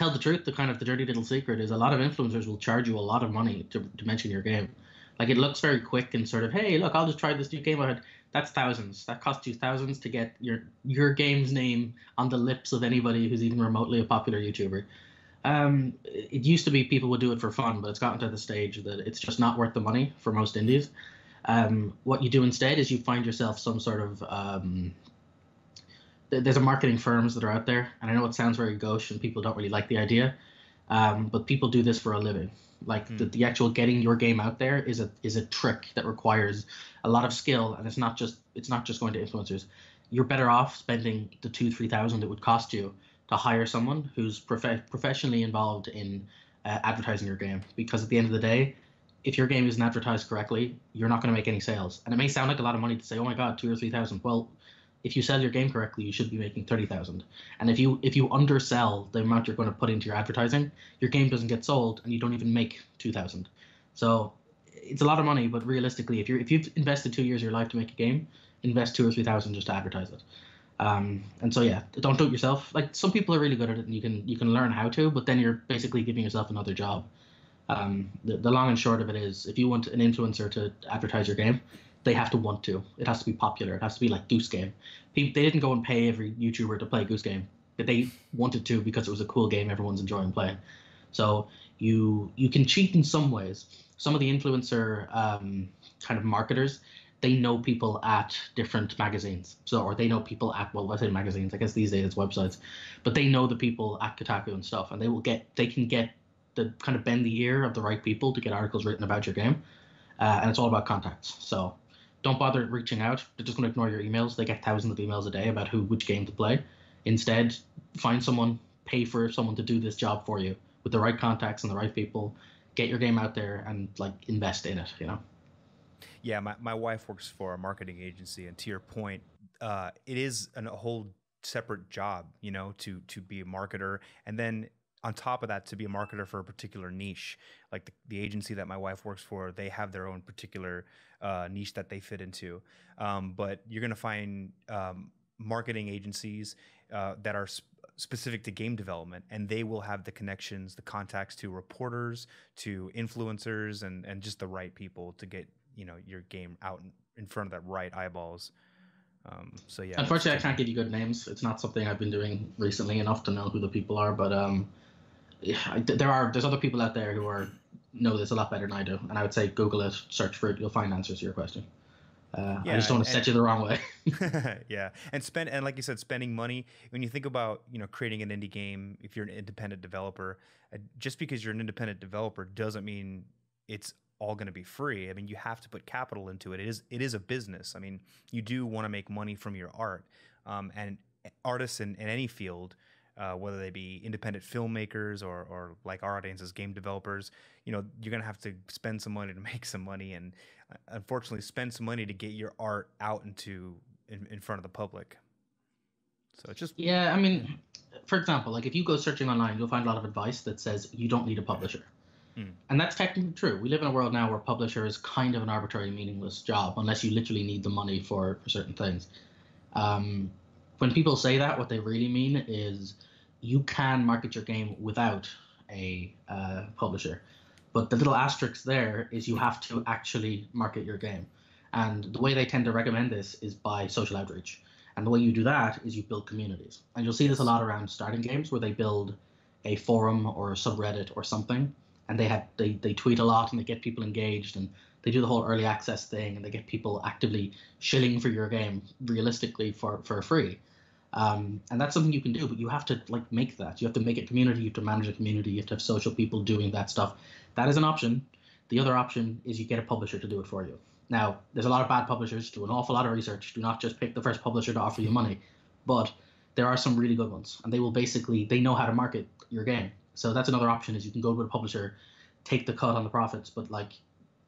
tell the truth, the kind of the dirty little secret is a lot of influencers will charge you a lot of money to, to mention your game. Like it looks very quick and sort of, hey, look, I'll just try this new game I had. That's thousands. That costs you thousands to get your your game's name on the lips of anybody who's even remotely a popular YouTuber. Um, it used to be people would do it for fun, but it's gotten to the stage that it's just not worth the money for most indies. Um, what you do instead is you find yourself some sort of um, there's a marketing firms that are out there, and I know it sounds very gauche and people don't really like the idea, um, but people do this for a living. Like mm. the, the actual getting your game out there is a is a trick that requires a lot of skill, and it's not just it's not just going to influencers. You're better off spending the two three thousand it would cost you to hire someone who's prof- professionally involved in uh, advertising your game, because at the end of the day, if your game isn't advertised correctly, you're not going to make any sales. And it may sound like a lot of money to say, "Oh my God, two or three thousand. Well, if you sell your game correctly, you should be making thirty thousand. And if you if you undersell the amount you're going to put into your advertising, your game doesn't get sold, and you don't even make two thousand. So it's a lot of money, but realistically, if you're if you've invested two years of your life to make a game, invest two or three thousand just to advertise it. Um, and so yeah, don't do it yourself. Like some people are really good at it, and you can you can learn how to, but then you're basically giving yourself another job. Um, the, the long and short of it is, if you want an influencer to advertise your game, they have to want to. It has to be popular. It has to be like Goose Game. They didn't go and pay every YouTuber to play Goose Game. But they wanted to because it was a cool game everyone's enjoying playing. So you you can cheat in some ways. Some of the influencer um, kind of marketers, they know people at different magazines. So or they know people at well, I say magazines. I guess these days it's websites, but they know the people at Kotaku and stuff, and they will get they can get the kind of bend the ear of the right people to get articles written about your game. Uh, and it's all about contacts. So don't bother reaching out. They're just going to ignore your emails. They get thousands of emails a day about who which game to play. Instead, find someone, pay for someone to do this job for you with the right contacts and the right people. Get your game out there and like invest in it. You know. Yeah, my, my wife works for a marketing agency, and to your point, uh, it is an, a whole separate job, you know, to to be a marketer, and then on top of that to be a marketer for a particular niche. Like the, the agency that my wife works for they have their own particular uh, niche that they fit into. Um, but you're going to find um, marketing agencies uh, that are sp- specific to game development and they will have the connections the contacts to reporters to influencers and, and just the right people to get you know your game out in, front of that right eyeballs. Um, so yeah unfortunately i can't give you good names. It's not something i've been doing recently enough to know who the people are but um, there are there's other people out there who are know this a lot better than I do, and I would say Google it, search for it, you'll find answers to your question. Uh, yeah, I just don't want to set you the wrong way. yeah, and spend and like you said, spending money. When you think about you know creating an indie game, if you're an independent developer, uh, just because you're an independent developer doesn't mean it's all going to be free. I mean, you have to put capital into it. It is it is a business. I mean, you do want to make money from your art, um, and artists in, in any field uh, whether they be independent filmmakers or, or like our audience as game developers, you know, you're gonna have to spend some money to make some money, and uh, unfortunately, spend some money to get your art out into in, in front of the public. So it's just yeah. I mean, for example, like if you go searching online, you'll find a lot of advice that says you don't need a publisher. Mm. And that's technically true. We live in a world now where publisher is kind of an arbitrary, meaningless job unless you literally need the money for, for certain things. Um, when people say that, what they really mean is you can market your game without a uh, publisher. But the little asterisk there is you have to actually market your game. And the way they tend to recommend this is by social outreach. And the way you do that is you build communities. And you'll see this a lot around starting games where they build a forum or a subreddit or something. And they have they, they tweet a lot and they get people engaged and they do the whole early access thing and they get people actively shilling for your game realistically for, for free. Um, and that's something you can do, but you have to like make that. You have to make a community. You have to manage a community. You have to have social people doing that stuff. That is an option. The other option is you get a publisher to do it for you. Now, there's a lot of bad publishers. Do an awful lot of research. Do not just pick the first publisher to offer you money, but there are some really good ones, and they will basically they know how to market your game. So that's another option is you can go to a publisher, take the cut on the profits, but like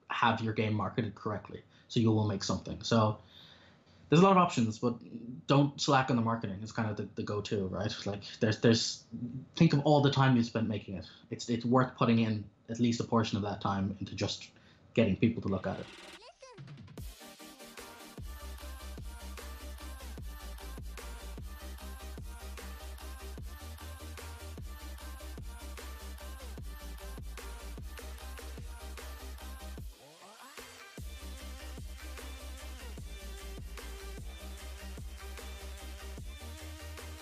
have your game marketed correctly, so you will make something. So there's a lot of options, but don't slack on the marketing. It's kind of the, the go-to, right? Like there's there's think of all the time you spent making it. It's it's worth putting in at least a portion of that time into just getting people to look at it.